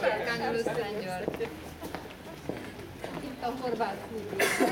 Sárkányul szenyor. Itt a horvát húzó.